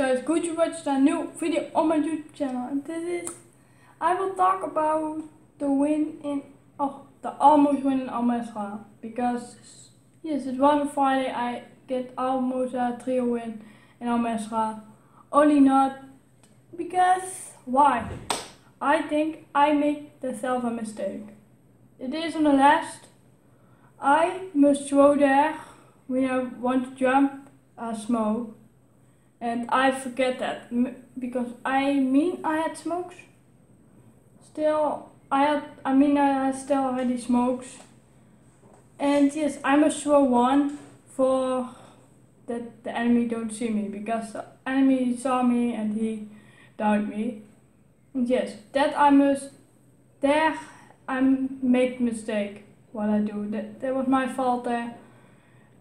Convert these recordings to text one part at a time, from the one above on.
guys, good to watch a new video on my YouTube channel. And this is, I will talk about the win in, oh, the almost win in Al Mazrah. Because, yes, it was on Friday, I get almost a trio win in Al Mazrah. Only not because, why? I think I make myself a mistake. It is on the last. I must throw there when I want to jump a smoke and I forget that because I mean I had smokes. Still, I had. I mean I still already smokes. And yes, I'm a throw one for that the enemy don't see me because the enemy saw me and he downed me. And yes, that I must. There I make mistake. What I do that that was my fault there.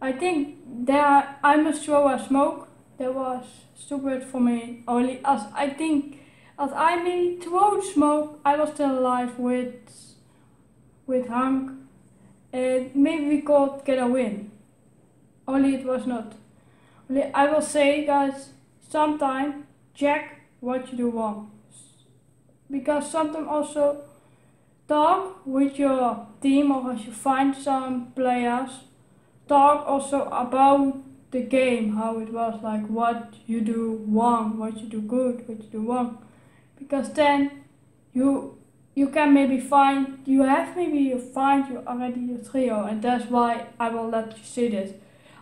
I think there I must throw a smoke that was stupid for me. Only as I think as I made throat smoke, I was still alive with with Hank. And maybe we could get a win. Only it was not. Only I will say guys, sometime check what you do wrong. Because sometimes also talk with your team or as you find some players, talk also about the game, how it was, like what you do wrong, what you do good, what you do wrong. Because then you you can maybe find you have maybe you find you already your trio and that's why I will let you see this.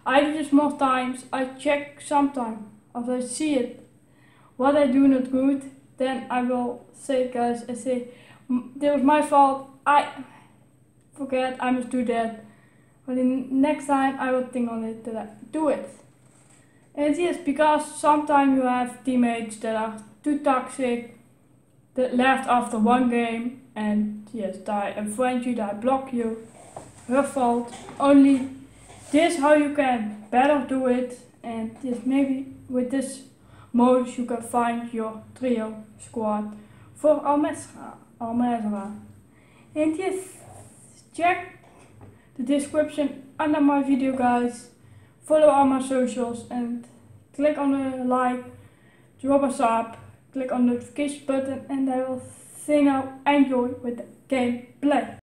I do this more times, I check sometime as I see it what I do not good, then I will say guys I say that was my fault, I forget I must do that but next time I will think on it that I do it. And yes, because sometimes you have teammates that are too toxic, that left after one game, and yes, die unfriend you, die block you. Her fault. Only this how you can better do it, and yes, maybe with this mode you can find your trio squad for Al Mazrah. Almesra. And yes, check the description under my video guys. Follow all my socials and click on the like, drop a sub, click on the notification button and I will say now enjoy with the gameplay.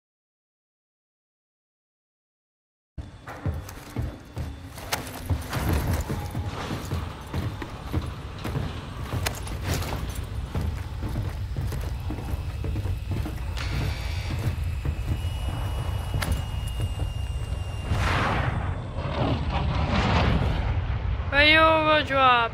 Drop.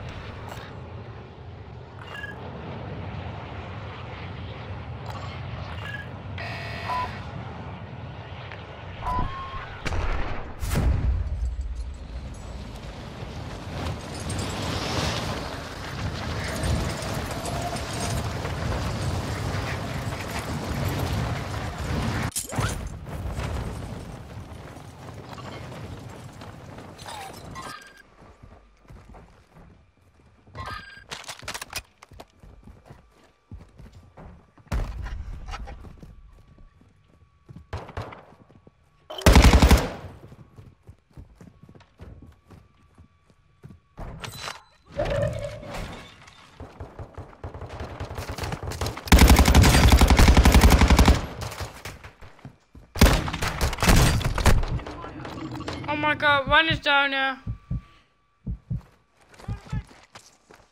my one is down there.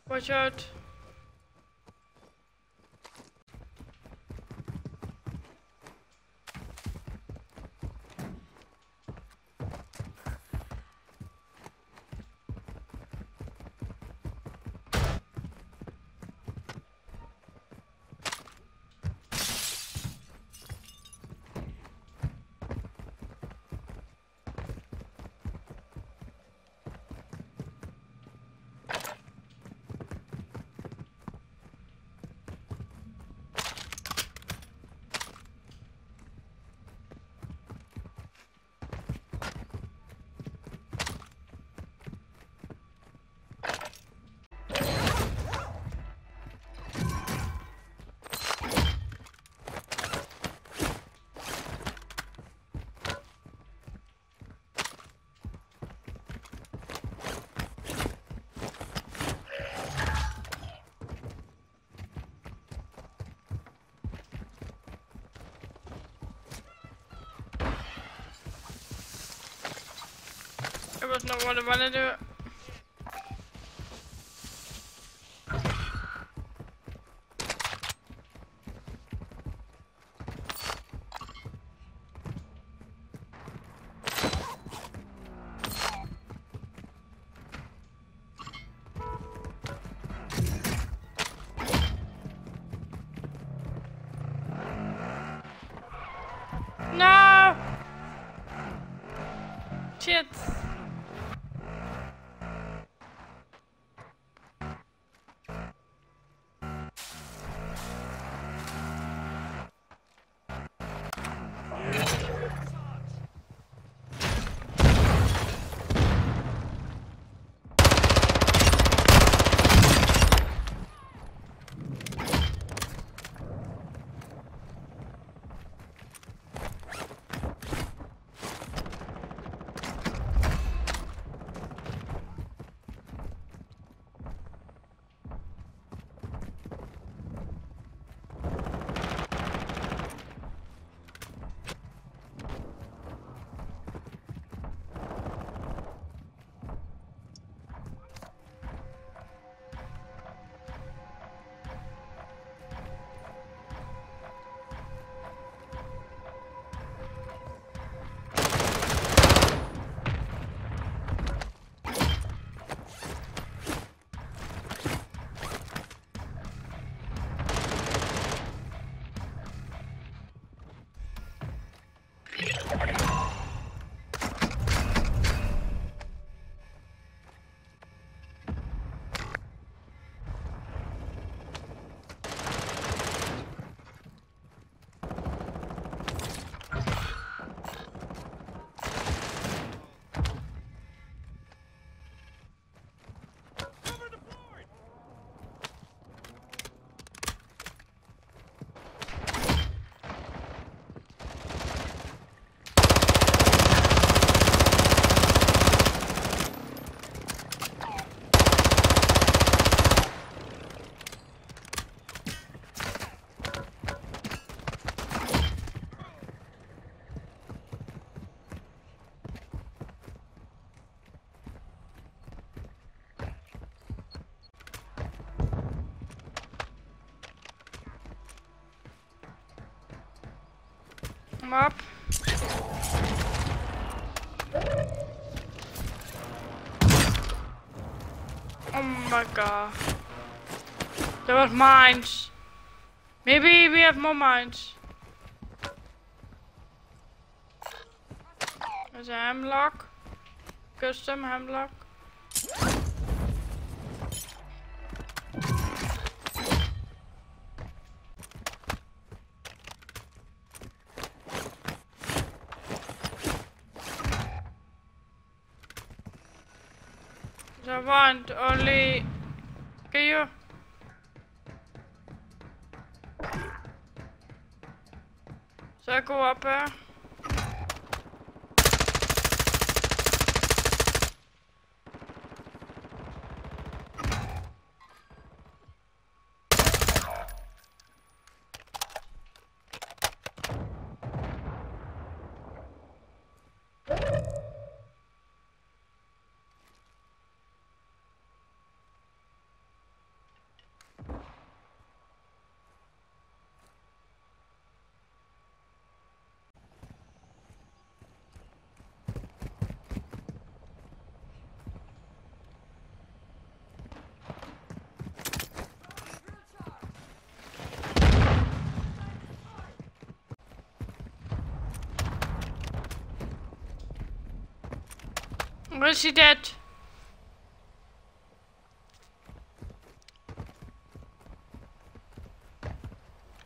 Watch out. Was not what I wanted to do. Oh my god. There was mines. Maybe we have more mines. There's a hemlock. Custom hemlock. I want only. Can you? Zal ik go up there? Is he dead?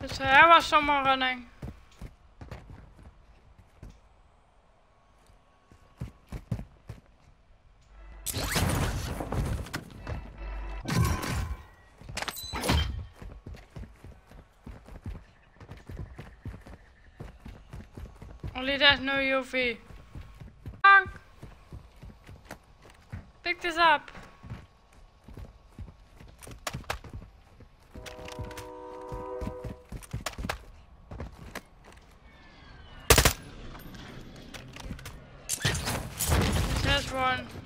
Dus there was someone running. Only there's no UAV. Pick this up. There's one.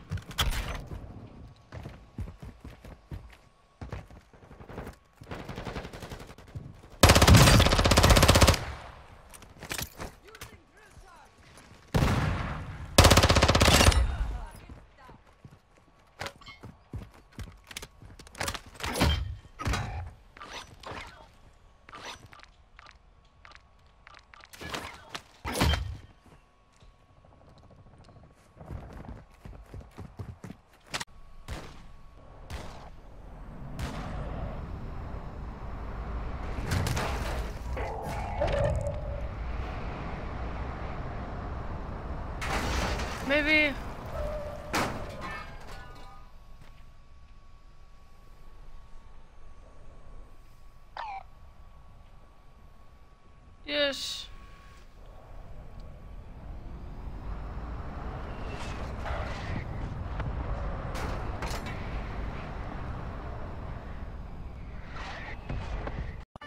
Maybe. Yes.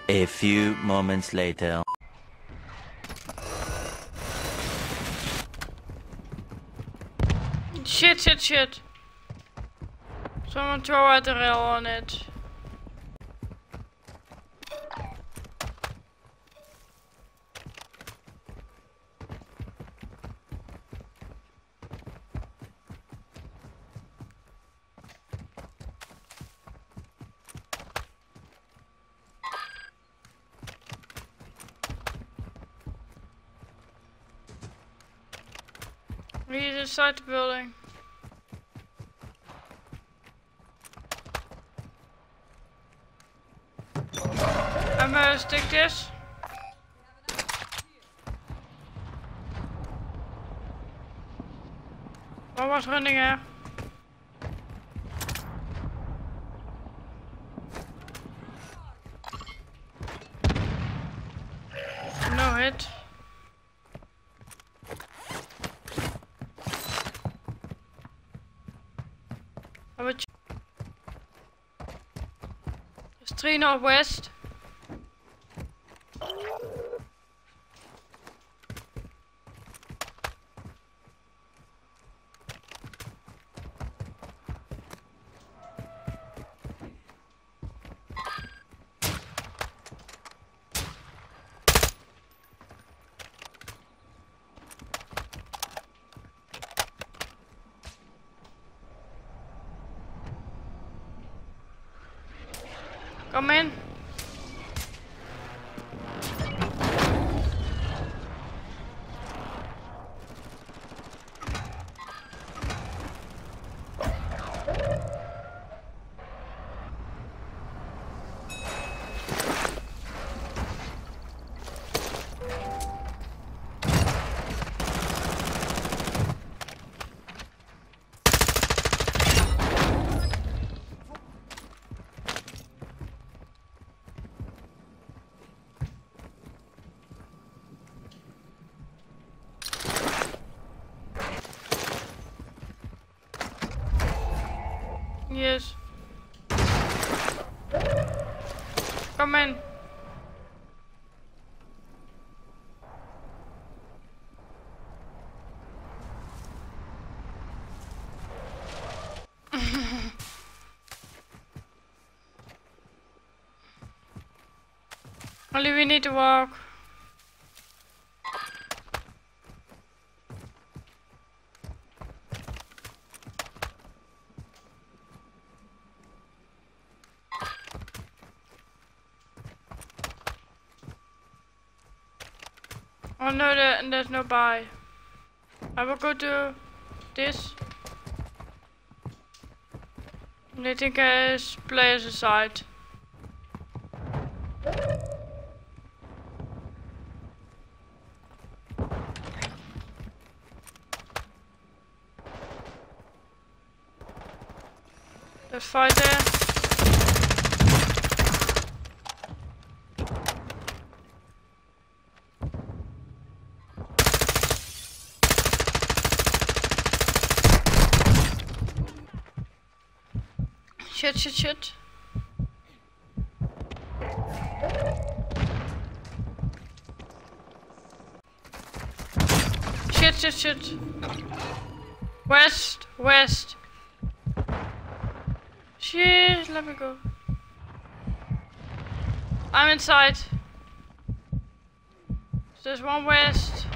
A few moments later. Shit, shit, shit. Someone throw the rail on it. He's inside the building. I'm gonna stick this. One was running here. 3 northwest. Come in. Only we need to walk. Oh no, there, there's no buy. I will go to this. And I think there's players aside. There's fight there. Shit, shit, shit. Shit, shit, shit. West, West. Shit, let me go. I'm inside. There's one west.